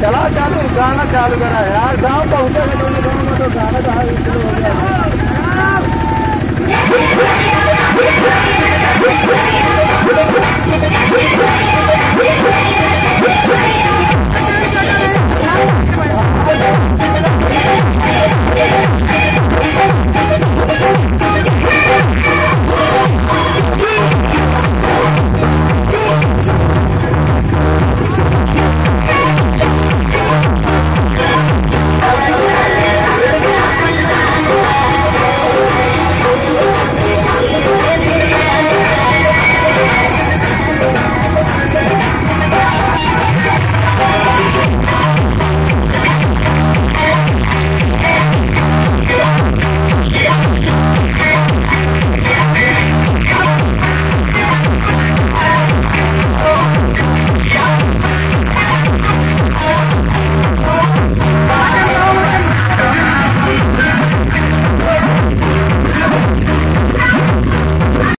चला चालू गाना चालू करा यार गाँव पहुँचे दोनों गाँव में तो गाना तो